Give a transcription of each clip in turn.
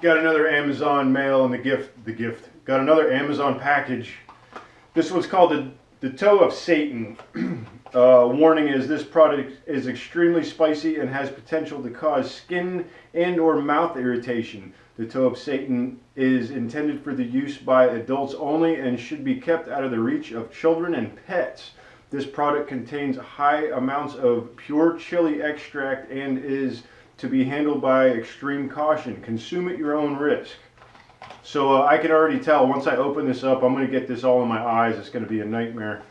got another Amazon mail and the gift, the gift. Got another Amazon package. This one's called the, the Toe of Satan. uh, warning is this product is extremely spicy and has potential to cause skin and or mouth irritation. The Toe of Satan is intended for the use by adults only and should be kept out of the reach of children and pets. This product contains high amounts of pure chili extract and is to be handled by extreme caution. Consume at your own risk. So uh, I can already tell once I open this up, I'm going to get this all in my eyes. It's going to be a nightmare.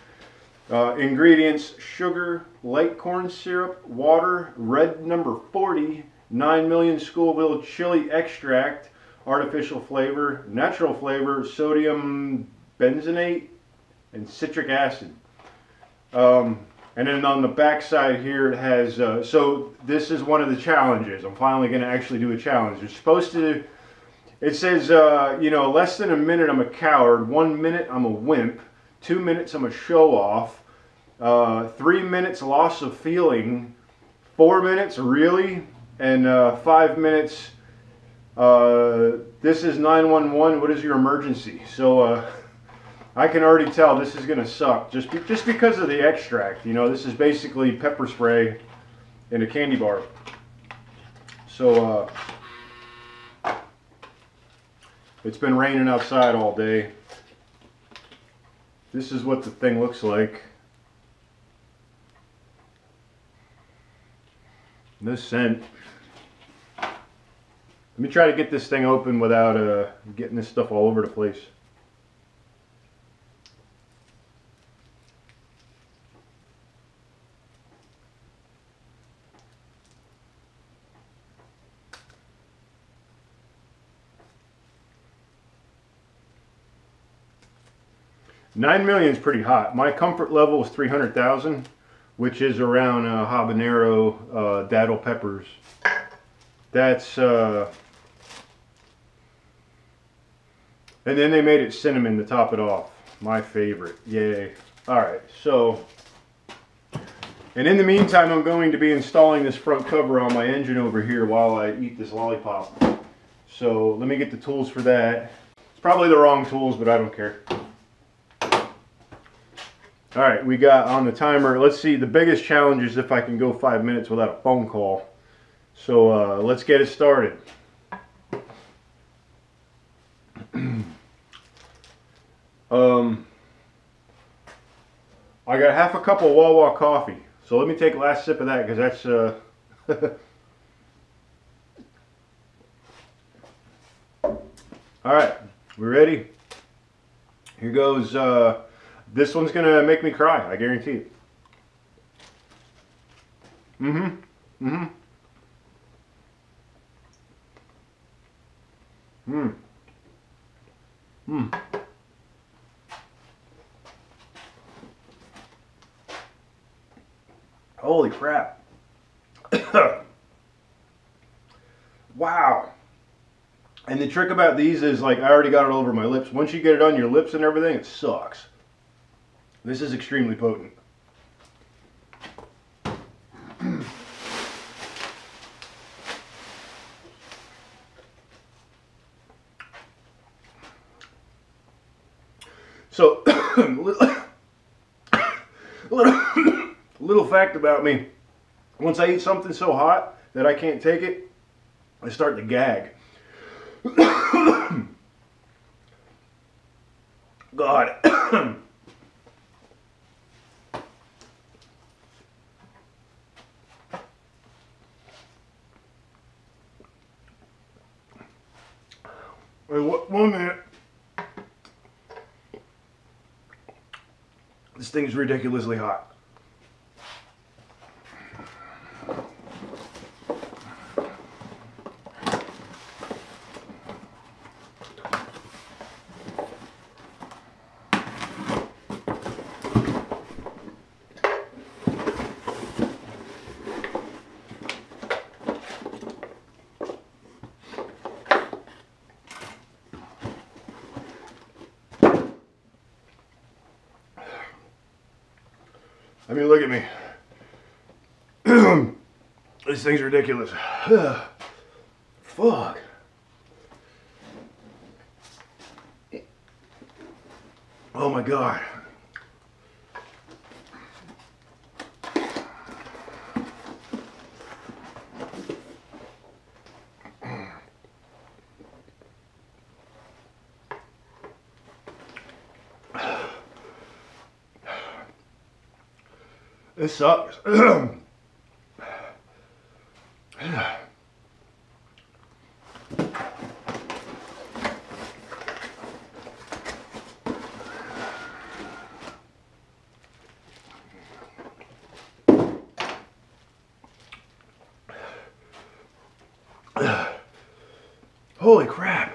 Uh, ingredients, sugar, light corn syrup, water, red number 40, 9 million Scoville chili extract, artificial flavor, natural flavor, sodium benzoate, and citric acid. Um, and then on the back side here it has, uh, so this is one of the challenges. I'm finally going to actually do a challenge. You're supposed to, it says, uh, you know, less than a minute I'm a coward, one minute I'm a wimp, two minutes I'm a show off, uh, three minutes loss of feeling, four minutes really, and uh, five minutes, uh, this is 911, what is your emergency? So, uh, I can already tell this is going to suck just be, just because of the extract. You know, this is basically pepper spray in a candy bar. So uh, it's been raining outside all day. This is what the thing looks like. This scent. Let me try to get this thing open without uh, getting this stuff all over the place. Nine million is pretty hot. My comfort level is 300,000, which is around uh, habanero uh, peppers. That's, uh, and then they made it cinnamon to top it off. My favorite, yay. All right, so, and in the meantime, I'm going to be installing this front cover on my engine over here while I eat this lollipop. So let me get the tools for that. It's probably the wrong tools, but I don't care. All right, we got on the timer. Let's see, the biggest challenge is if I can go five minutes without a phone call. So uh, let's get it started. um, I got half a cup of Wawa coffee. So let me take last sip of that because that's... Uh, All right, we ready? Here goes... Uh, this one's gonna make me cry, I guarantee it. Mm-hmm. Mm-hmm. Mm. Mm. Holy crap. wow. And the trick about these is like I already got it all over my lips. Once you get it on your lips and everything, it sucks. This is extremely potent. So, little, little, little fact about me. Once I eat something so hot that I can't take it, I start to gag. God. Wait, one minute. This thing's ridiculously hot. I mean, look at me. this thing's ridiculous. Fuck. Oh my god. This sucks. Holy crap.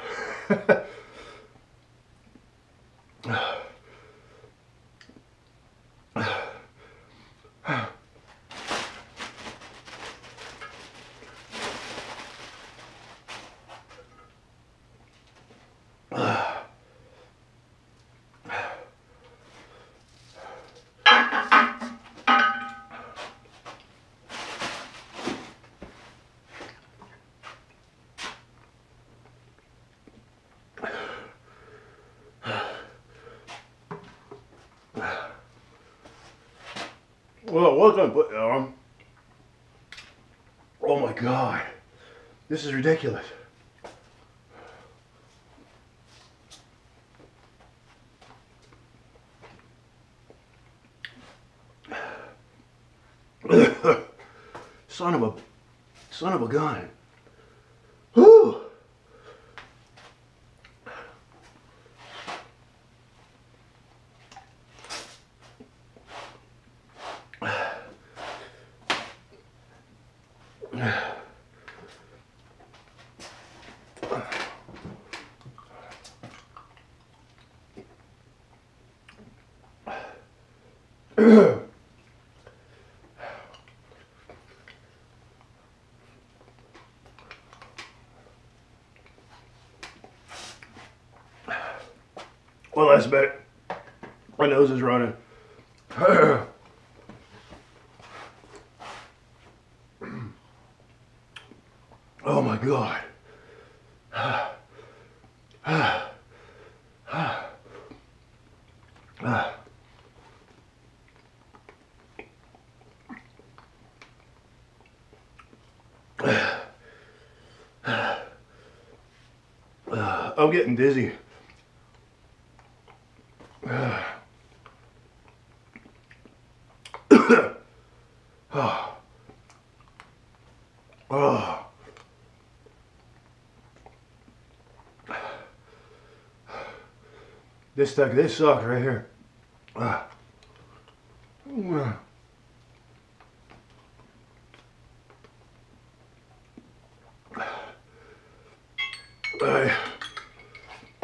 Well, I was gonna put on. Oh my god. This is ridiculous. son of a son of a gun. Whew. Well, that's better. My nose is running. oh my god. I'm getting dizzy. Oh. This stuck, this sucks right here.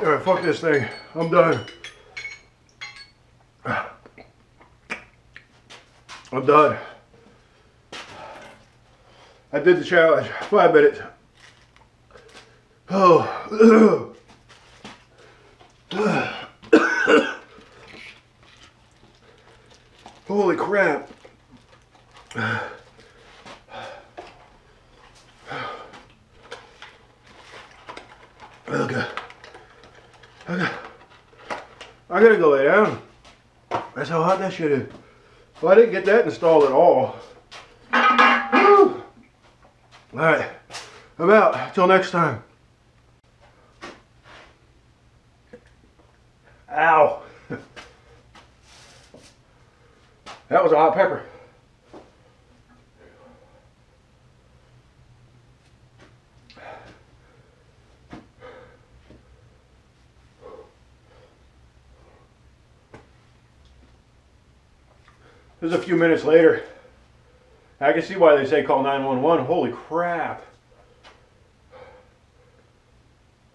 Alright, fuck this thing. I'm done. I'm done. I did the challenge. Five minutes. Oh. Holy crap. Okay. Okay. I gotta go lay down. That's how hot that shit is. Well, I didn't get that installed at all. All right, I'm out. Till next time. Ow. that was a hot pepper. This is a few minutes later. I can see why they say call 911. Holy crap.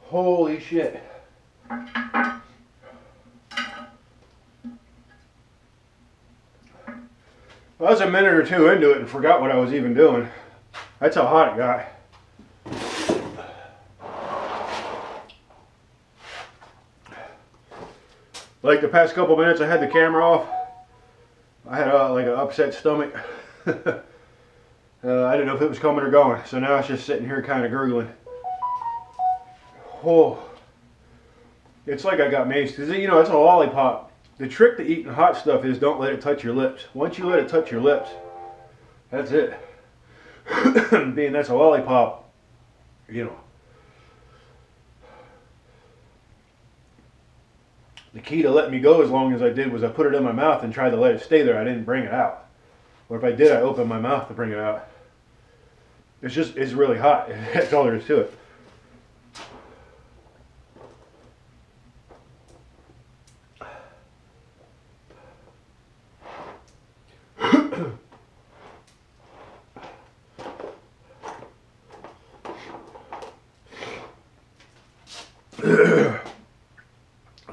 Holy shit. I was a minute or two into it and forgot what I was even doing. That's how hot it got. Like the past couple minutes I had the camera off. I had a, like an upset stomach. uh, I didn't know if it was coming or going. So now it's just sitting here kind of gurgling. Oh. It's like I got maced. Cause you know, it's a lollipop. the trick to eating hot stuff is don't let it touch your lips. Once you let it touch your lips, that's it. Being that's a lollipop, you know. The key to letting me go as long as I did was I put it in my mouth and tried to let it stay there. I didn't bring it out. Or if I did, I opened my mouth to bring it out. It's just, it's really hot. That's all there is to it.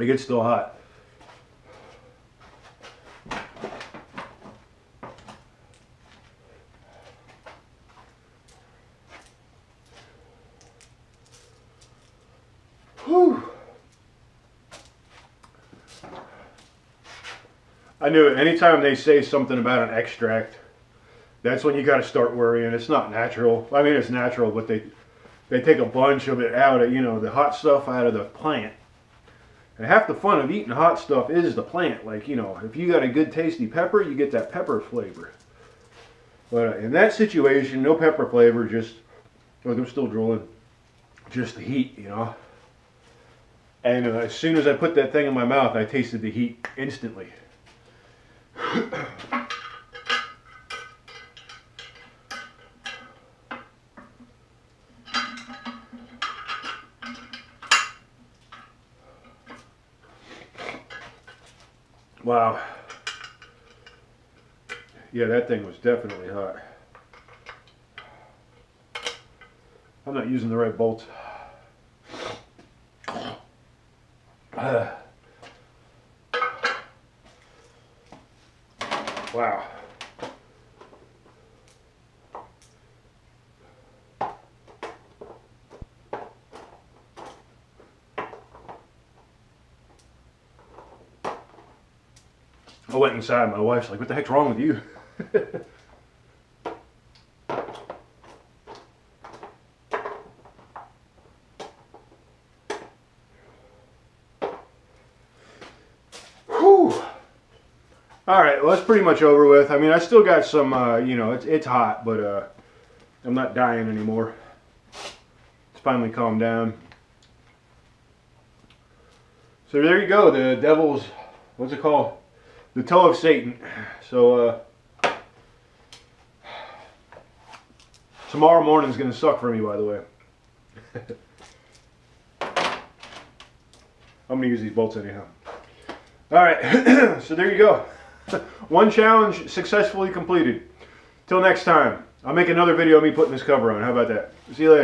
It gets still hot. Whew. I knew it. Anytime they say something about an extract, that's when you got to start worrying. It's not natural. I mean, it's natural, but they they take a bunch of it out of, you know, the hot stuff out of the plant. And half the fun of eating hot stuff is the plant. Like, you know, if you got a good tasty pepper, you get that pepper flavor. But uh, in that situation, no pepper flavor, just, look, I'm still drooling, just the heat, you know. And uh, as soon as I put that thing in my mouth, I tasted the heat instantly. Wow. Yeah, that thing was definitely hot. I'm not using the right bolts. wow. I went inside. My wife's like, "What the heck's wrong with you?" All right, well that's pretty much over with. I mean, I still got some, uh, you know, it's it's hot, but uh, I'm not dying anymore. It's finally calmed down. So there you go, the devil's, what's it called? The toe of Satan. So uh, tomorrow is to suck for me, by the way. I'm to use these bolts anyhow. All right, so there you go. One challenge successfully completed. Till next time, I'll make another video of me putting this cover on. How about that? See you later.